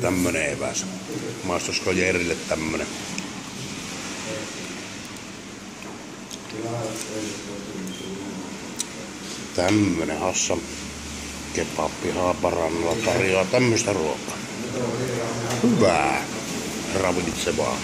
Tämmönen eväs. Maistusko Jerille tämmönen? Tämmönen Hassan kebappi Haaparannalla tarjoaa tämmöistä ruokaa. Hyvää. Ravitsevaa.